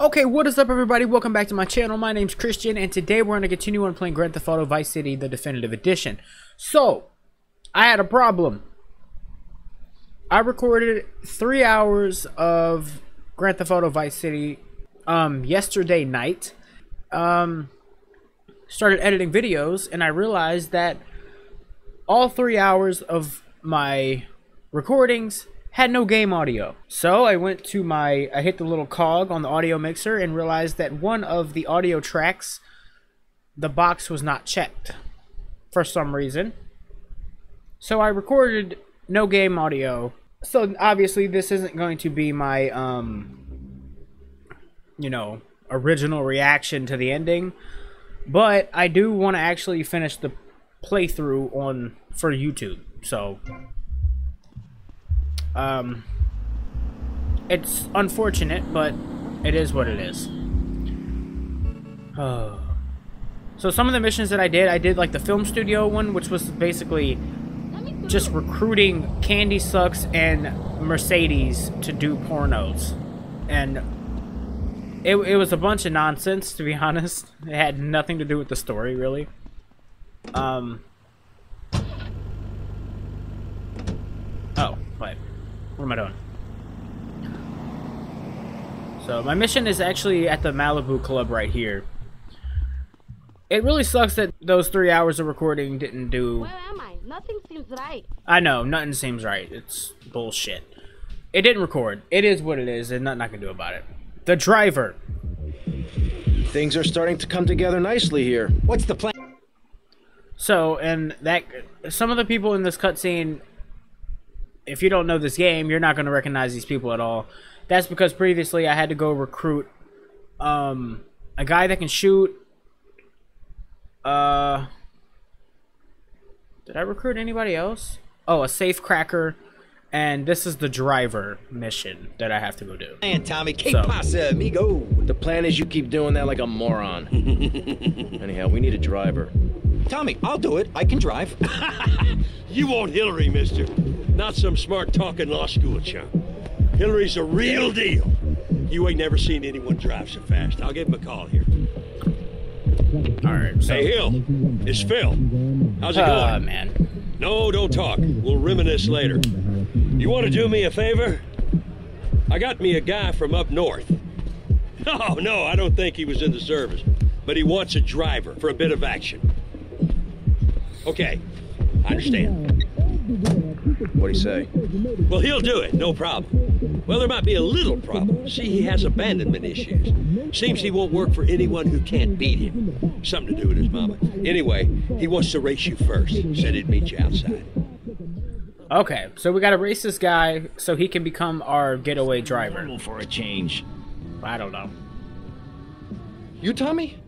Okay, what is up everybody? Welcome back to my channel. My name's Christian and today we're going to continue on playing Grand Theft Auto Vice City, the Definitive Edition. So, I had a problem. I recorded three hours of Grand Theft Auto Vice City um, yesterday night. Um, started editing videos and I realized that all three hours of my recordings had no game audio. So I went to my, I hit the little cog on the audio mixer and realized that one of the audio tracks, the box was not checked for some reason. So I recorded no game audio. So obviously this isn't going to be my, um, you know, original reaction to the ending. But I do want to actually finish the playthrough on for YouTube. So um, it's unfortunate, but it is what it is. Oh. So some of the missions that I did, I did like the film studio one, which was basically just recruiting Candy Suxxx and Mercedes to do pornos. And it, it was a bunch of nonsense, to be honest. It had nothing to do with the story, really. Um. Oh, wait. What am I doing? So, my mission is actually at the Malibu Club right here. It really sucks that those three hours of recording didn't do... Where am I? Nothing seems right. I know, nothing seems right. It's bullshit. It didn't record. It is what it is, and nothing I can do about it. The driver. Things are starting to come together nicely here. What's the plan? So, and that... Some of the people in this cutscene if you don't know this game, you're not going to recognize these people at all. That's because previously I had to go recruit um, a guy that can shoot. Uh, did I recruit anybody else? Oh, a safe cracker. And this is the driver mission that I have to go do. And Tommy, que so. pasa, amigo? The plan is you keep doing that like a moron. Anyhow, we need a driver. Tommy, I'll do it. I can drive. you want Hilary, mister. Not some smart talking law school chump. Hilary's a real deal. You ain't never seen anyone drive so fast. I'll give him a call here. All right. So. Hey, Hill. It's Phil. How's it uh, going? man. No, don't talk. We'll reminisce later. You want to do me a favor? I got me a guy from up north. Oh, no, I don't think he was in the service. But he wants a driver for a bit of action. Okay, I understand. What'd he say? Well, he'll do it, no problem. Well, there might be a little problem. See, he has abandonment issues. Seems he won't work for anyone who can't beat him. Something to do with his mama. Anyway, he wants to race you first. Said he'd meet you outside. Okay, so we gotta race this guy so he can become our getaway driver. For a change. I don't know. You Tommy?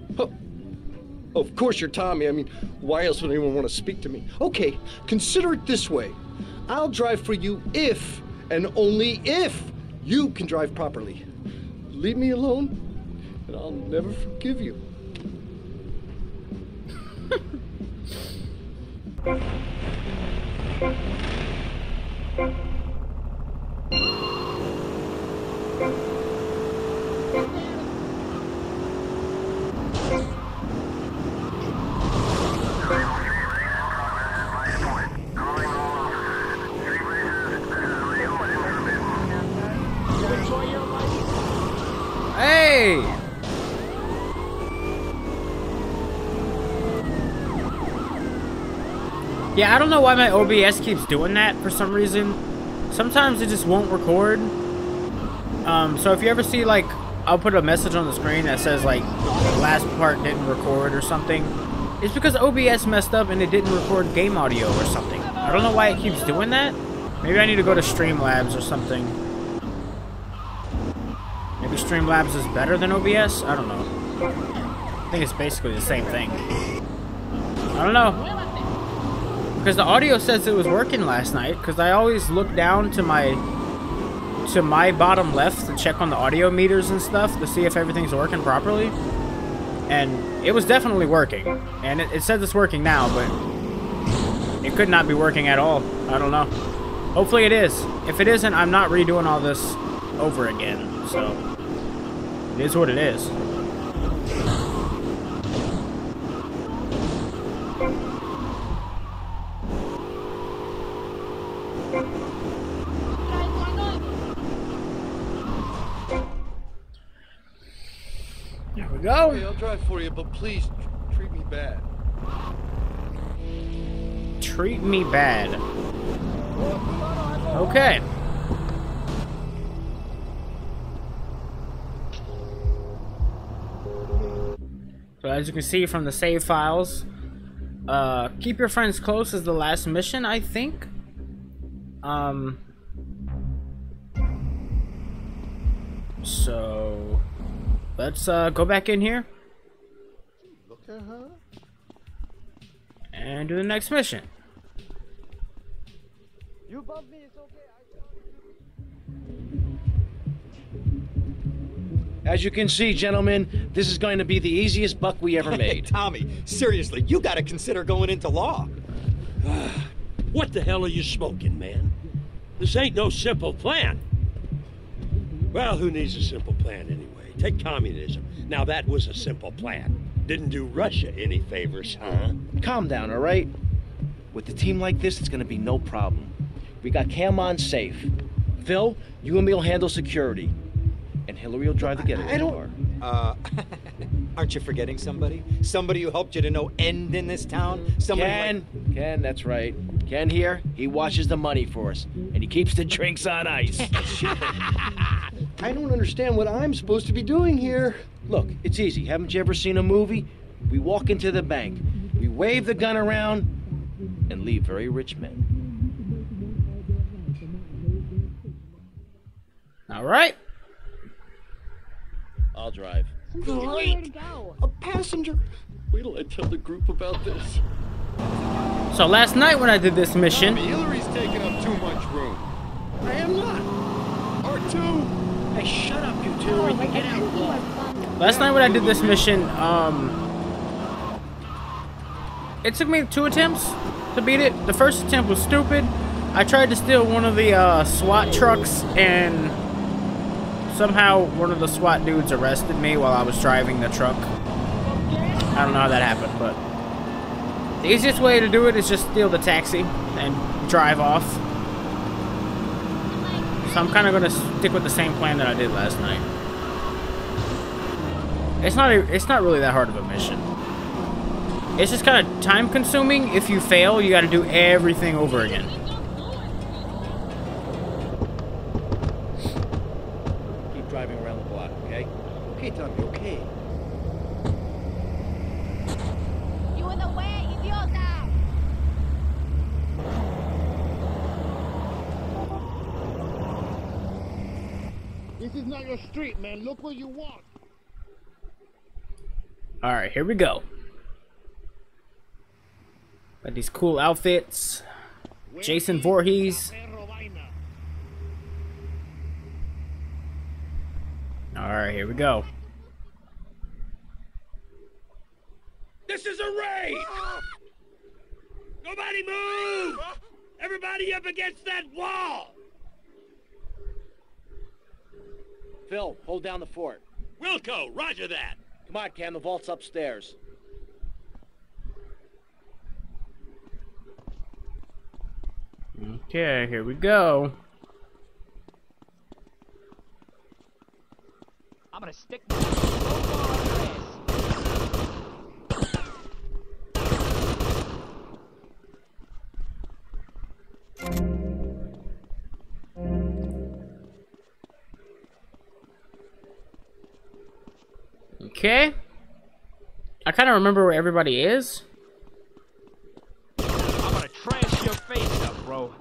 Of course you're Tommy. I mean, why else would anyone want to speak to me? Okay, consider it this way. I'll drive for you if, and only if, you can drive properly. Leave me alone, and I'll never forgive you. Yeah, I don't know why my OBS keeps doing that for some reason. Sometimes it just won't record. Um, so if you ever see, like, I'll put a message on the screen that says, like, the last part didn't record or something. It's because OBS messed up and it didn't record game audio or something. I don't know why it keeps doing that. Maybe I need to go to Streamlabs or something. Maybe Streamlabs is better than OBS? I don't know. I think it's basically the same thing. I don't know. Because the audio says it was working last night, because I always look down to my to my bottom left to check on the audio meters and stuff to see if everything's working properly. And it was definitely working. And it, it says it's working now, but it could not be working at all. I don't know. Hopefully it is. If it isn't, I'm not redoing all this over again, so... It is what it is. We Okay. I'll drive for you, but please treat me bad. Treat me bad. Okay. So as you can see from the save files, uh, keep your friends close is the last mission, I think. Um. So let's uh, go back in here Look at her. and do the next mission. You bumped me, it's okay. As you can see, gentlemen, this is going to be the easiest buck we ever made. Tommy, seriously, you gotta consider going into law. What the hell are you smoking, man? This ain't no simple plan. Well, who needs a simple plan anyway? Take communism. Now that was a simple plan. Didn't do Russia any favors, huh? Calm down, all right? With a team like this, it's going to be no problem. We got Cam on safe. Phil, you and me will handle security. And Hilary will drive the getaway I don't- car. Uh, aren't you forgetting somebody? Somebody who helped you to no end in this town? Somebody Ken, Ken, that's right. Ken here, he washes the money for us. And he keeps the drinks on ice. I don't understand what I'm supposed to be doing here. Look, it's easy. Haven't you ever seen a movie? We walk into the bank, we wave the gun around, and leave very rich men. All right. I'll drive. Where to go? A passenger. Wait till I tell the group about this. So last night when I did this mission, Hilary's taking up too much room. I am not. R2. Hey, shut up, you two. We can get out. last night when I did this mission, um, it took me two attempts to beat it. The first attempt was stupid. I tried to steal one of the uh, SWAT trucks, and somehow one of the SWAT dudes arrested me while I was driving the truck. I don't know how that happened, but the easiest way to do it is just steal the taxi and drive off. So I'm kind of gonna stick with the same plan that I did last night. It's not a, it's not really that hard of a mission. It's just kind of time consuming. If you fail, you got to do everything over again. Keep driving around the block, okay? Okay, Tommy, okay. You in the way, idiota! This is not your street, man. Look where you walk. All right, here we go. Got these cool outfits. Jason Voorhees. All right, here we go. This is a raid! Nobody move! Everybody up against that wall! Phil, hold down the fort. Wilco, roger that. Come on, Cam, the vault's upstairs. Okay, here we go. I'm gonna stick Okay. I kind of remember where everybody is. I'm gonna trash your face up, bro.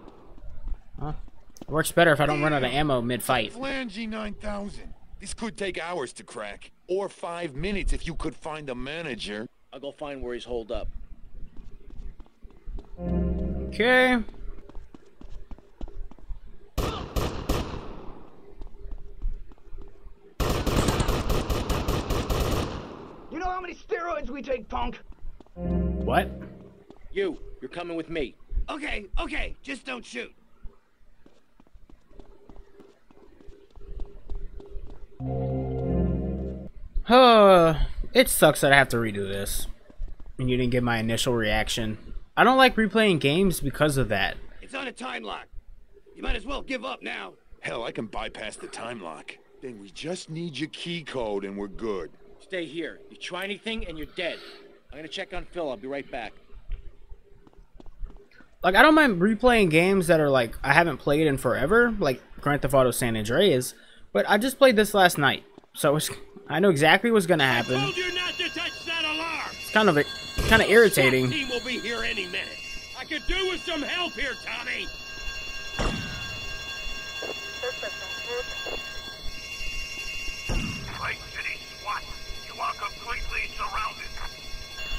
It works better if I don't run out of ammo mid-fight. Flangy 9000. This could take hours to crack. Or five minutes if you could find a manager. I'll go find where he's holed up. Okay. You know how we take, punk? What? You, you're coming with me. Okay, okay, just don't shoot. Uh, it sucks that I have to redo this. And you didn't get my initial reaction. I don't like replaying games because of that. It's on a time lock. You might as well give up now. Hell, I can bypass the time lock. Then we just need your key code and we're good. Stay here. You try anything and you're dead. I'm gonna check on Phil. I'll be right back. Like, I don't mind replaying games that are like I haven't played in forever, like Grand Theft Auto San Andreas. But I just played this last night, so it's, I know exactly what's gonna happen. Told you not to touch that alarm. It's kind of kind of irritating. SWAT team will be here any minute. I could do with some help here, Tommy.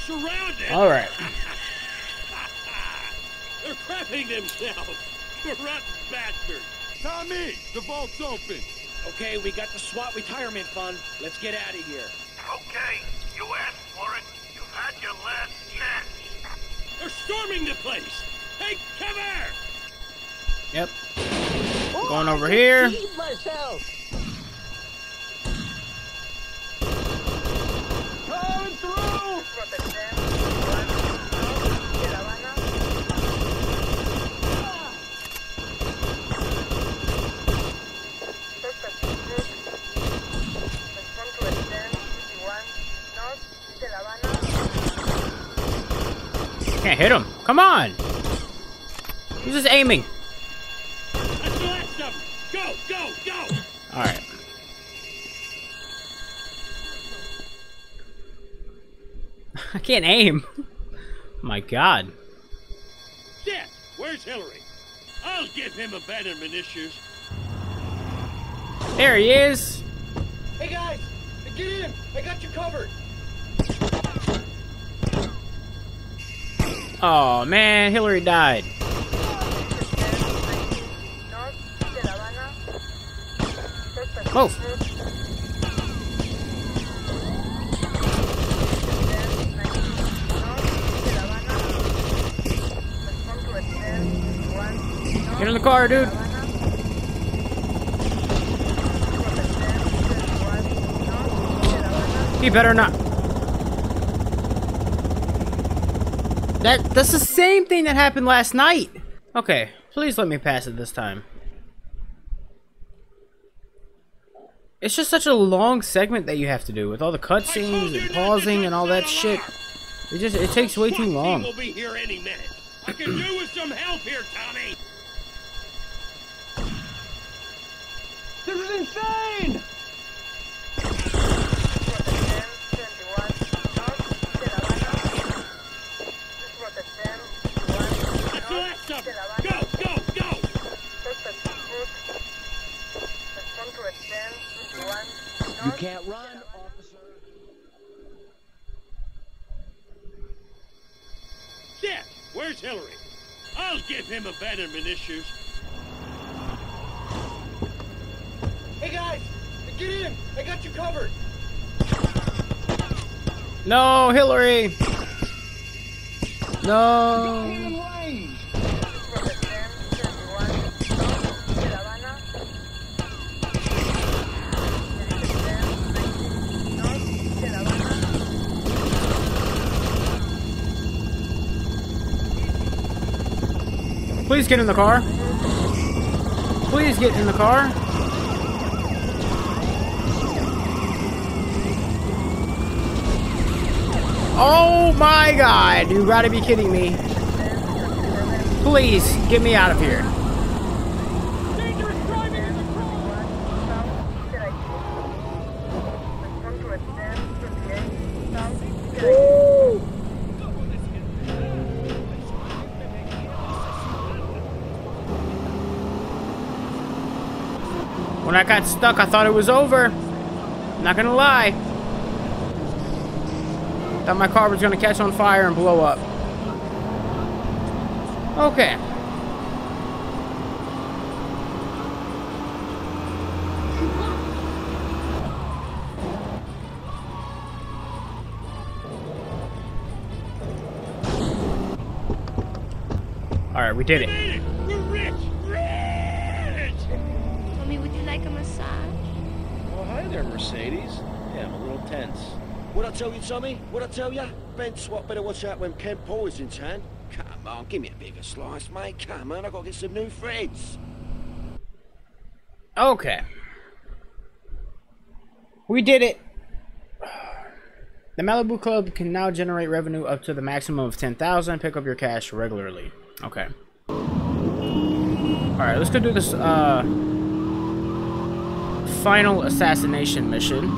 Surrounded. All right. They're crapping themselves. Corrupt bastards. Tommy, the vault's open. Okay, we got the SWAT retirement fund. Let's get out of here. Okay, you asked for it. You've had your last chance. They're storming the place. Take cover. Yep. Going over here. Can't hit him. Come on. Who's just aiming? That's the last of them. Go, go, go. All right. I can't aim. My God. Shit. Where's Hilary? I'll give him abandonment issues. There he is. Hey guys, get in. I got you covered. Oh man, Hilary died. Oh. Get in the car, dude. He better not. That that's the same thing that happened last night. Okay, please let me pass it this time. It's just such a long segment that you have to do with all the cutscenes and pausing and all that shit. It just it takes way too long. Will be here any minute. I could do with some help here, Tommy. This is insane! Can't run, officer. Shit. Where's Hilary? I'll give him abandonment issues. Hey guys, get in. I got you covered. No, Hilary. No. Please get in the car. Please get in the car. Oh my god, you gotta be kidding me. Please, get me out of here. When I got stuck, I thought it was over. Not gonna lie. Thought my car was gonna catch on fire and blow up. Okay. Alright, we did it. Mercedes. Yeah, I'm a little tense. What I tell you, Tommy? What I tell you? Ben Swat better watch out when Ken Paul is in town. Come on, give me a bigger slice, mate. Come on, i got to get some new friends. Okay. We did it. The Malibu Club can now generate revenue up to the maximum of 10,000. Pick up your cash regularly. Okay. Alright, let's go do this uh, final assassination mission.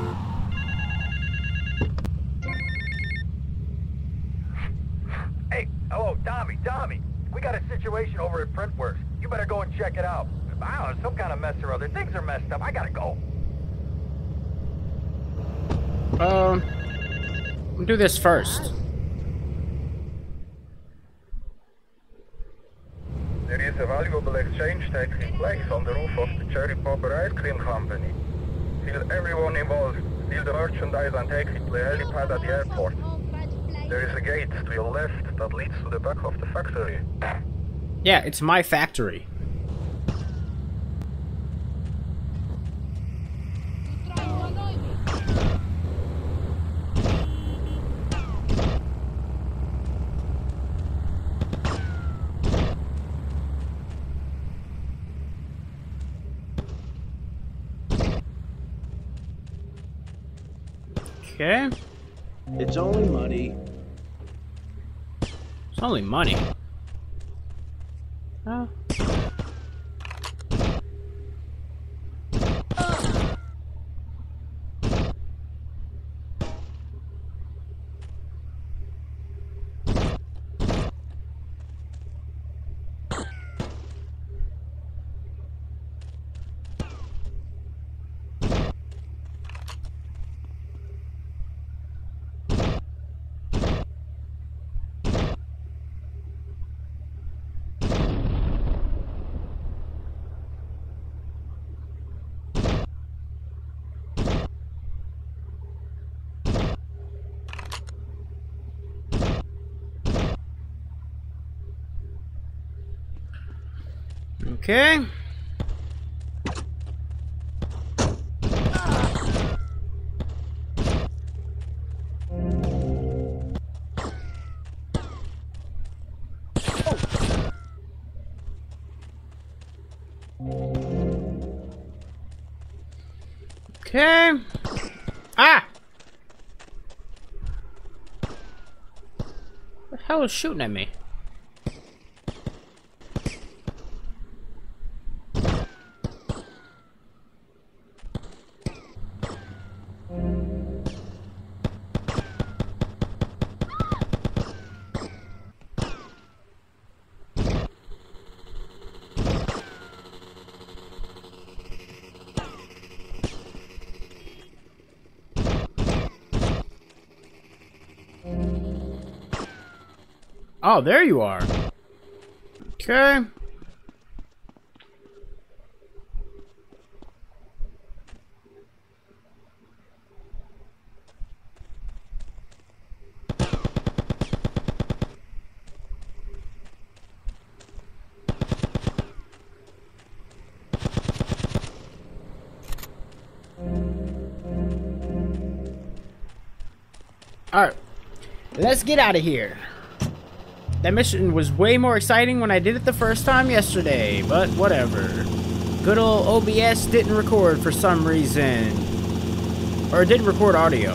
Hey, hello, Tommy, Tommy. We got a situation over at Printworks. You better go and check it out. I don't know, some kind of mess or other. Things are messed up. I gotta go. Um, we'll do this first. There is a valuable exchange taking place on the roof of the Cherry Popper Ice Cream Company. Seal everyone involved. Steal the merchandise and take it to the helipad at the airport. There is a gate to your left that leads to the back of the factory. Yeah, it's my factory. Okay. It's only money. It's only money. Oh. Okay. Okay. Ah! What the hell is shooting at me? Oh, there you are. Okay. Alright. Let's get out of here. That mission was way more exciting when I did it the first time yesterday, but whatever. Good old OBS didn't record for some reason. Or it didn't record audio.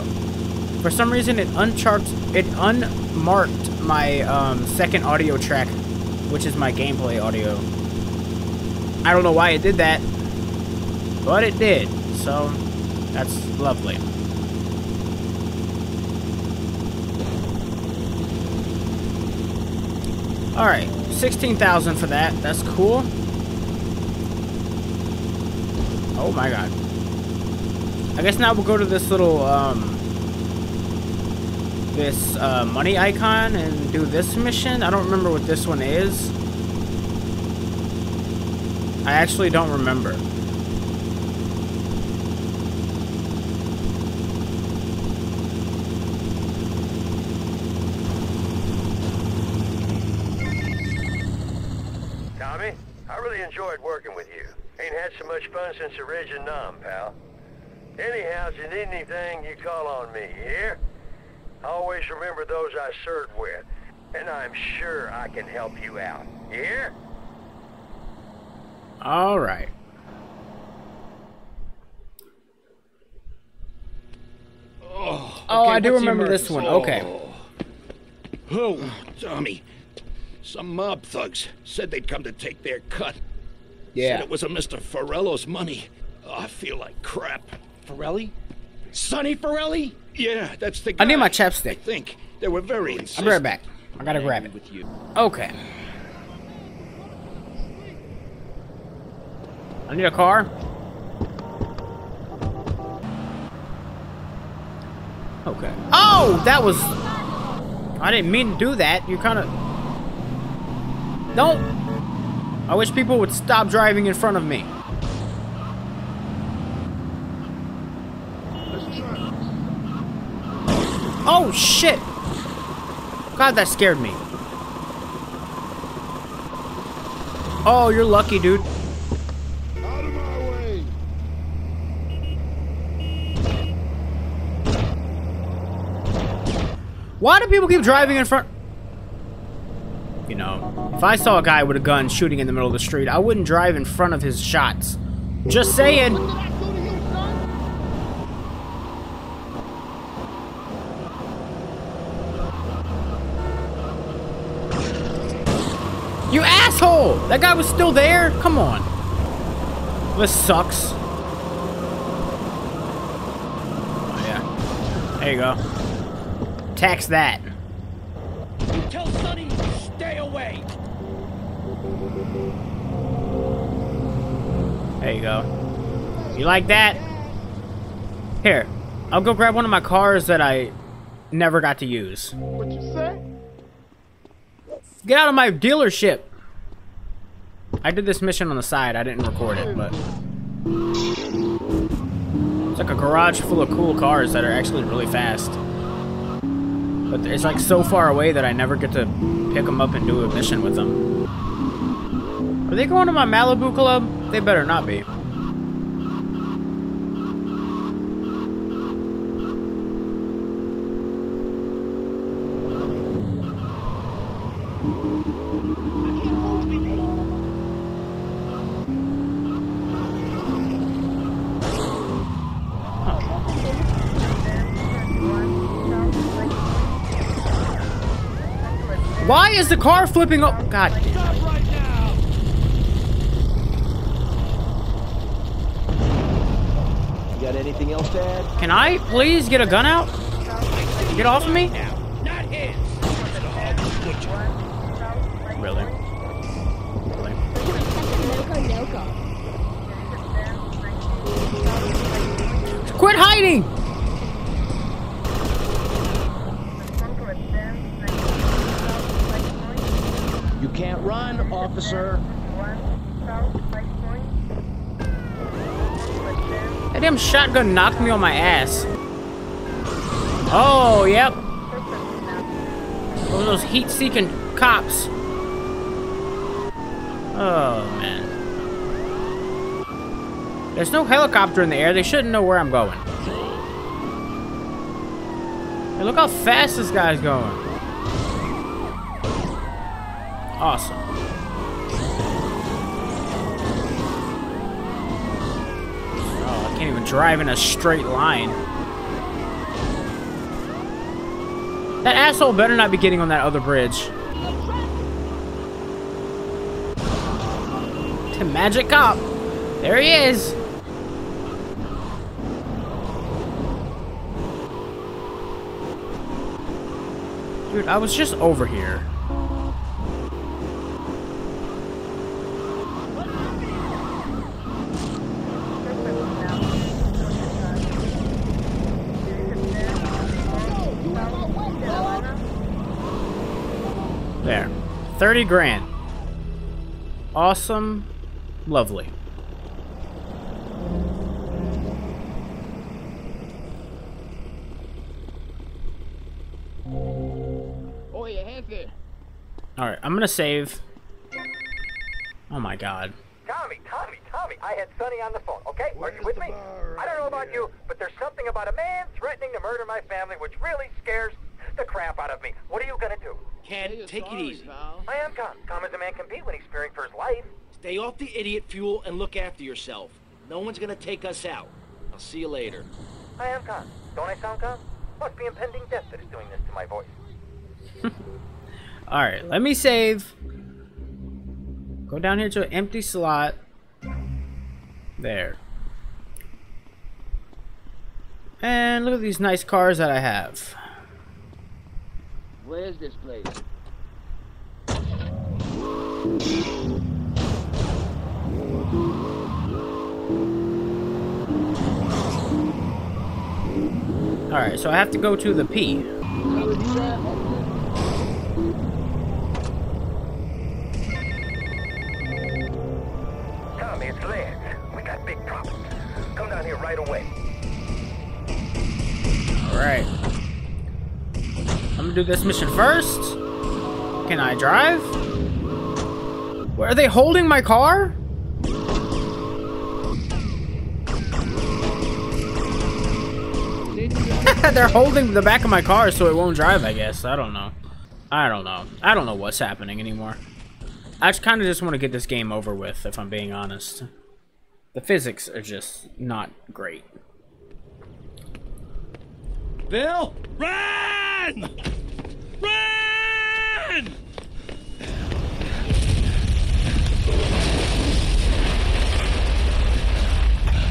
For some reason it uncharted it unmarked my um, second audio track, which is my gameplay audio. I don't know why it did that, but it did. So that's lovely. Alright, 16,000 for that. That's cool. Oh my god. I guess now we'll go to this little, um... This, uh, money icon and do this mission. I don't remember what this one is. I actually don't remember. Tommy, I really enjoyed working with you. Ain't had so much fun since the Reg and Nom, pal. Anyhow, if you need anything, you call on me, you hear? Always remember those I served with, and I'm sure I can help you out. You hear? All right. Oh, Oh, okay, I do remember this emergency? one. Okay. Oh, oh, Tommy. Some mob thugs said they'd come to take their cut. Yeah. Said it was a Mr. Forelli's money. Oh, I feel like crap. Forelli? Sonny Forelli? Yeah, that's the guy. I need my I chapstick. think they were very I'll insistent. be right back. I gotta grab it. With you. Okay. I need a car. Okay. Oh, that was. I didn't mean to do that. You kind of. Don't. I wish people would stop driving in front of me. Oh shit! God, that scared me. Oh, you're lucky, dude. Out of my way! Why do people keep driving in front? You know, if I saw a guy with a gun shooting in the middle of the street, I wouldn't drive in front of his shots. Just saying. You asshole! That guy was still there? Come on. This sucks. Oh, yeah. There you go. Tax that. Tell Sonny to stay away. There you go. You like that? Here, I'll go grab one of my cars that I never got to use. What you say? Get out of my dealership! I did this mission on the side. I didn't record it, but... It's like a garage full of cool cars that are actually really fast. But it's like so far away that I never get to pick them up and do a mission with them. Are they going to my Malibu club? They better not be. Why is the car flipping up? God. You got anything else to add? Can I please get a gun out? Get off of me? Not his. Really? Quit hiding! You can't run, officer. That damn shotgun knocked me on my ass. Oh, yep. Those, those heat-seeking cops. Oh, man. There's no helicopter in the air. They shouldn't know where I'm going. Hey, look how fast this guy's going. Awesome. Drive in a straight line. That asshole better not be getting on that other bridge. The magic cop. There he is. Dude, I was just over here. There. 30 grand. Awesome. Lovely. Alright, I'm gonna save. Oh my god. Tommy, Tommy, Tommy, I had Sonny on the phone, okay? Are you with me? I don't know about you, but there's something about a man threatening to murder my family which really scares the crap out of me. What are you gonna do? Ken, take it easy. I am calm. Calm as a man can be when he's fearing for his life. Stay off the idiot fuel and look after yourself. No one's gonna take us out. I'll see you later. I am calm. Don't I sound calm? Must be impending death that is doing this to my voice. Alright, let me save. Go down here to an empty slot. There. And look at these nice cars that I have. Where's this place? Alright, so I have to go to the P. Tommy, it's Lance. We got big problems. Come down here right away. Alright. I'm gonna do this mission first. Can I drive? Where are they holding my car? They're holding the back of my car so it won't drive, I guess. I don't know. I don't know. I don't know what's happening anymore. I just kind of just want to get this game over with, if I'm being honest. The physics are just not great. Bill! Run! Run!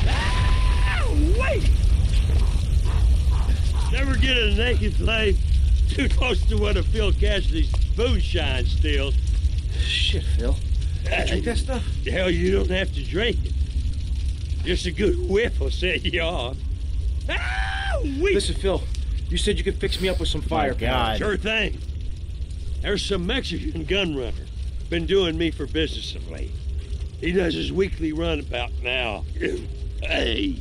Ah, wait! Never get a naked flame too close to one of Phil Cassidy's moonshine stills. Shit, Phil. You drink that stuff? Hell, you don't have to drink it. Just a good whiff will set you off. Ah! Listen, Phil. You said you could fix me up with some fire firepower. Sure thing. There's some Mexican gun runner. Been doing me for business of late. He does his weekly run about now. hey.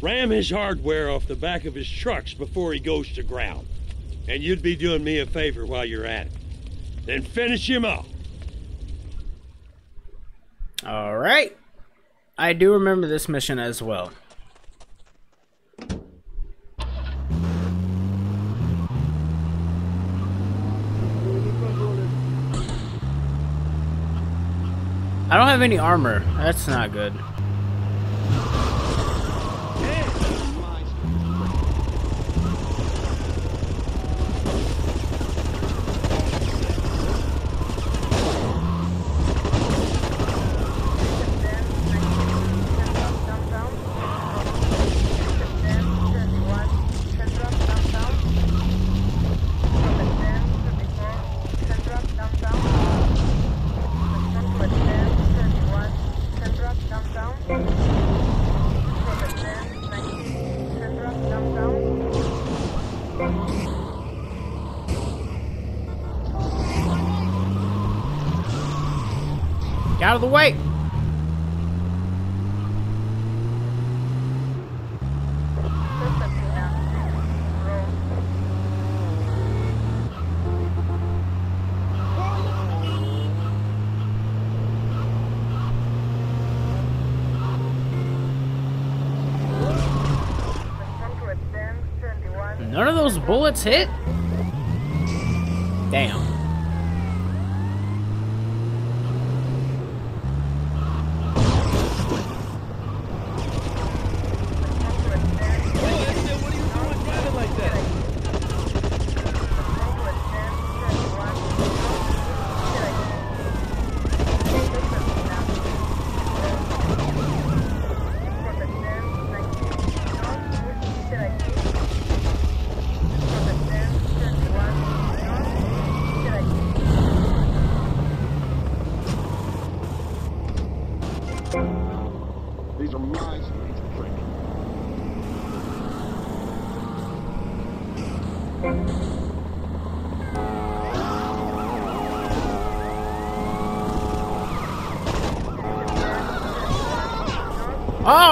Ram his hardware off the back of his trucks before he goes to ground. And you'd be doing me a favor while you're at it. Then finish him off. Alright. I do remember this mission as well. I don't have any armor. That's not good. Get out of the way! Those hit? Damn.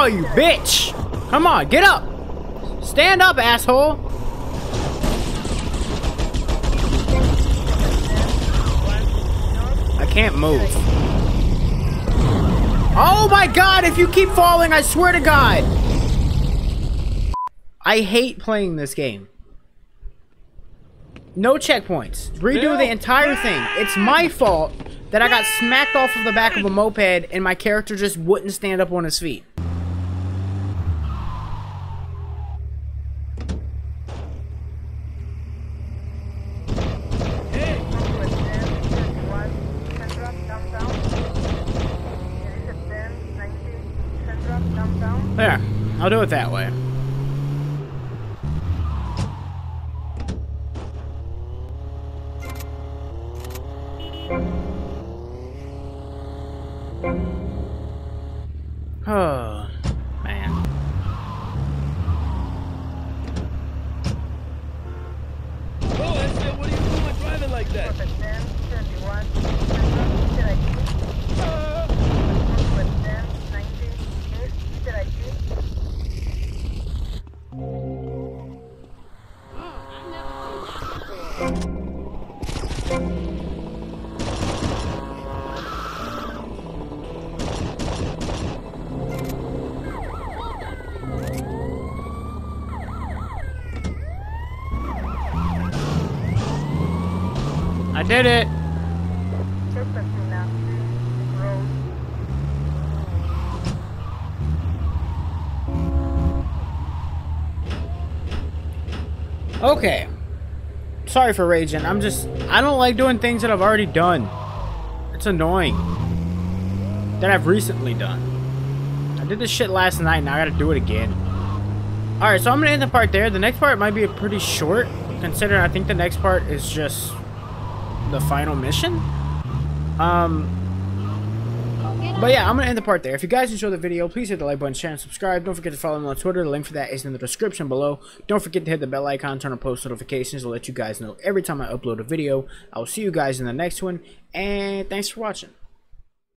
Oh, you bitch! Come on, get up! Stand up, asshole! I can't move. Oh my god, if you keep falling, I swear to god. I hate playing this game. No checkpoints. Redo the entire thing. It's my fault that I got smacked off of the back of a moped and my character just wouldn't stand up on his feet. I'll do it that way. Did it. Okay. Sorry for raging. I'm just... I don't like doing things that I've already done. It's annoying. That I've recently done. I did this shit last night and I gotta do it again. Alright, so I'm gonna end the part there. The next part might be pretty short, considering I think the next part is just the final mission. Um, but yeah, I'm gonna end the part there. If you guys enjoyed the video, please hit the like button, share, and subscribe. Don't forget to follow me on Twitter. The link for that is in the description below. Don't forget to hit the bell icon, turn on post notifications to let you guys know every time I upload a video. I will see you guys in the next one, and thanks for watching.